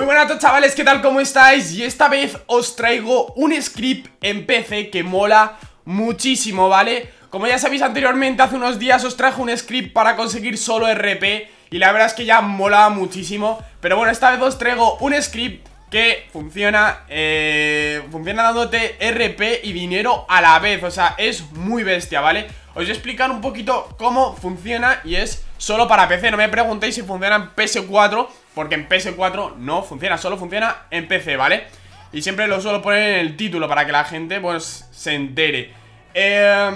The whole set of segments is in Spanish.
gato chavales, ¿qué tal? ¿Cómo estáis? Y esta vez os traigo un script en PC que mola muchísimo, ¿vale? Como ya sabéis anteriormente, hace unos días os traje un script para conseguir solo RP Y la verdad es que ya mola muchísimo Pero bueno, esta vez os traigo un script que funciona, eh, funciona dándote RP y dinero a la vez O sea, es muy bestia, ¿vale? Os voy a explicar un poquito cómo funciona y es solo para PC No me preguntéis si funciona en PS4 porque en PS4 no funciona, solo funciona en PC, ¿vale? Y siempre lo suelo poner en el título para que la gente, pues, se entere eh,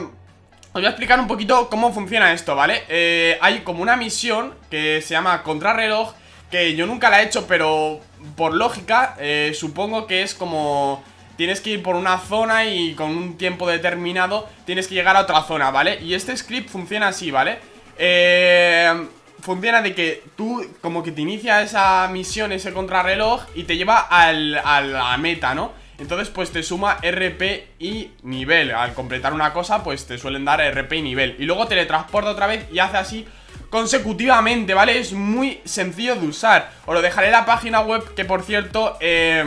Os voy a explicar un poquito cómo funciona esto, ¿vale? Eh, hay como una misión que se llama Contrarreloj Que yo nunca la he hecho, pero por lógica, eh, supongo que es como... Tienes que ir por una zona y con un tiempo determinado tienes que llegar a otra zona, ¿vale? Y este script funciona así, ¿vale? Eh funciona de que tú como que te inicia esa misión, ese contrarreloj y te lleva al, a la meta, ¿no? Entonces pues te suma RP y nivel Al completar una cosa pues te suelen dar RP y nivel Y luego teletransporta otra vez y hace así consecutivamente, ¿vale? Es muy sencillo de usar Os lo dejaré en la página web que por cierto... Eh,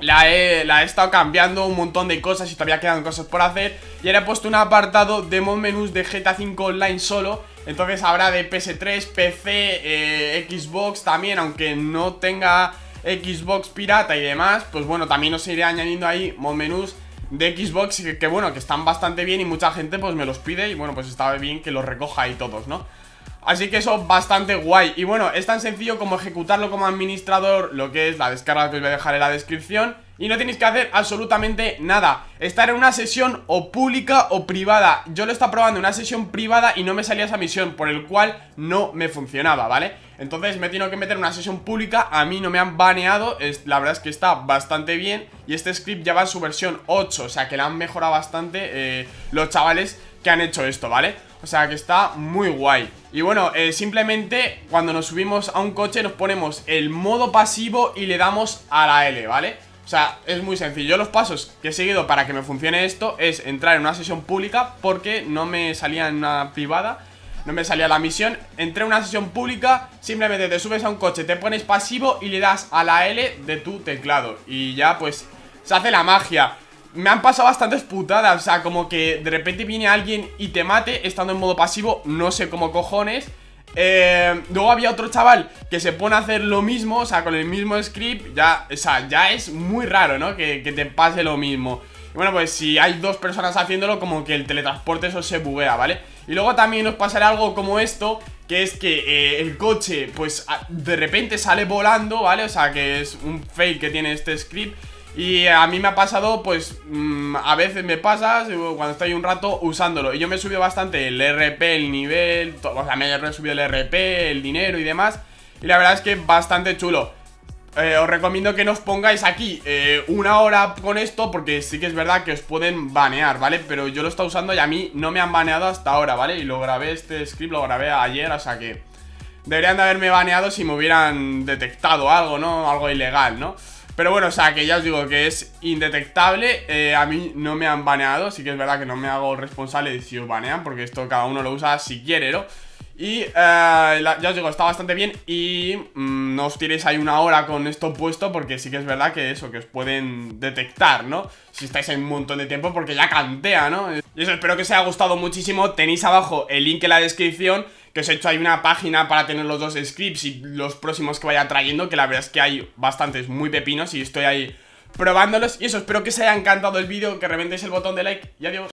la he, la he estado cambiando un montón de cosas y todavía quedan cosas por hacer Y ahora he puesto un apartado de mod menús de GTA 5 Online solo entonces habrá de PS3, PC, eh, Xbox también, aunque no tenga Xbox pirata y demás, pues bueno, también os iré añadiendo ahí menús de Xbox que, que, bueno, que están bastante bien y mucha gente pues me los pide y bueno, pues está bien que los recoja ahí todos, ¿no? Así que eso bastante guay Y bueno, es tan sencillo como ejecutarlo como administrador Lo que es la descarga que os voy a dejar en la descripción y no tenéis que hacer absolutamente nada Estar en una sesión o pública o privada Yo lo estaba probando en una sesión privada y no me salía esa misión Por el cual no me funcionaba, ¿vale? Entonces me tengo que meter en una sesión pública A mí no me han baneado La verdad es que está bastante bien Y este script ya va en su versión 8 O sea que le han mejorado bastante eh, los chavales que han hecho esto, ¿vale? O sea que está muy guay Y bueno, eh, simplemente cuando nos subimos a un coche nos ponemos el modo pasivo y le damos a la L, ¿vale? O sea, es muy sencillo. Yo los pasos que he seguido para que me funcione esto es entrar en una sesión pública porque no me salía en una privada. No me salía la misión. Entré en una sesión pública, simplemente te subes a un coche, te pones pasivo y le das a la L de tu teclado. Y ya pues se hace la magia. Me han pasado bastantes putadas, o sea, como que de repente viene alguien y te mate estando en modo pasivo, no sé cómo cojones. Eh, luego había otro chaval que se pone a hacer lo mismo, o sea, con el mismo script, ya, o sea, ya es muy raro, ¿no? Que, te pase lo mismo. Y bueno, pues si hay dos personas haciéndolo, como que el teletransporte eso se buguea, ¿vale? Y luego también nos pasará algo como esto, que es que eh, el coche, pues de repente sale volando, ¿vale? O sea, que es un fail que tiene este script y a mí me ha pasado, pues, mm, a veces me pasa cuando estoy un rato usándolo Y yo me he subido bastante el RP, el nivel, o sea, me he subido el RP, el dinero y demás Y la verdad es que bastante chulo eh, Os recomiendo que nos pongáis aquí eh, una hora con esto Porque sí que es verdad que os pueden banear, ¿vale? Pero yo lo estoy usando y a mí no me han baneado hasta ahora, ¿vale? Y lo grabé, este script lo grabé ayer, o sea que... Deberían de haberme baneado si me hubieran detectado algo, ¿no? Algo ilegal, ¿no? Pero bueno, o sea, que ya os digo que es indetectable eh, A mí no me han baneado Sí que es verdad que no me hago responsable de si os banean Porque esto cada uno lo usa si quiere, ¿no? Y eh, ya os digo, está bastante bien Y mm, no os tiréis ahí una hora con esto puesto Porque sí que es verdad que eso, que os pueden detectar, ¿no? Si estáis en un montón de tiempo porque ya cantea, ¿no? Y eso, espero que os haya gustado muchísimo Tenéis abajo el link en la descripción que os he hecho ahí una página para tener los dos scripts y los próximos que vaya trayendo, que la verdad es que hay bastantes muy pepinos y estoy ahí probándolos. Y eso, espero que os haya encantado el vídeo, que reventéis el botón de like y adiós.